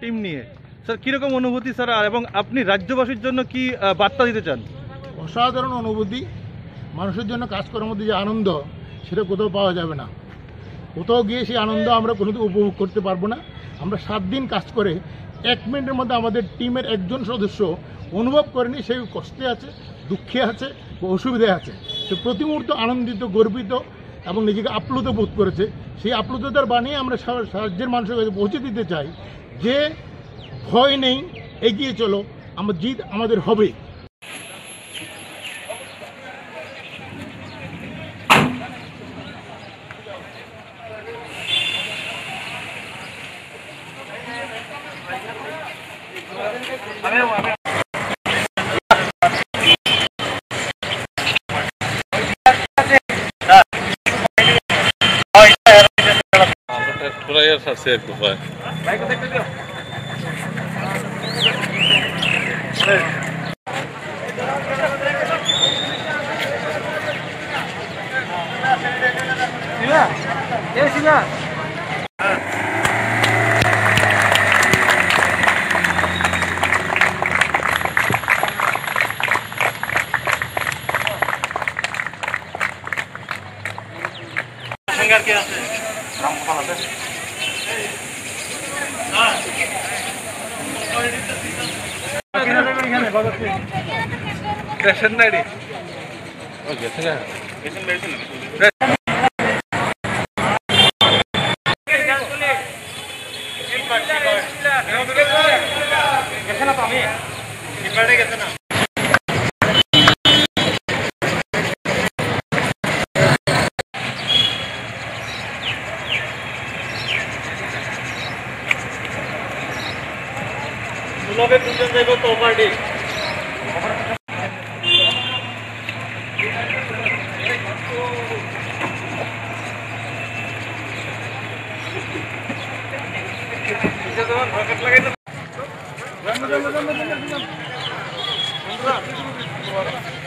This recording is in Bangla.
টিম নিয়ে। স্যার, কীরকম অনুভূতি, স্যার? এবং আপনি রাজ্যবাসীর জন্য কি বার্তা দিতে চান? অসাধারণ অনুভূতি। মানুষের জন্য কাজ করার মধ্যে যে আনন্দ, সেটা কোথাও পাওয়া যাবে না। কোথাও গিয়ে সেই আনন্দ আমরা কোনো উপভোগ করতে পারব না। আমরা সাত দিন কাজ করে এক মিনিটের মধ্যে আমাদের টিমের একজন সদস্য অনুভব করেনি সেই কষ্টে আছে, দুঃখে আছে, অসুবিধায় আছে। সে প্রতি মুহূর্ত আনন্দিত, গর্বিত এবং নিজেকে আপ্লুত বোধ করেছে। সেই আপ্লুততার বানিয়ে আমরা সাহায্যের মানুষের কাছে পৌঁছে দিতে চাই যে ভয় নেই, এগিয়ে চলো, আমার জিত আমাদের হবে। por aí essa cerca, vai. Vai que você perdeu. Silah, ya silah. Sanggar ke ration নাইডি ঠিক আছে আচ্ছা আচ্ছা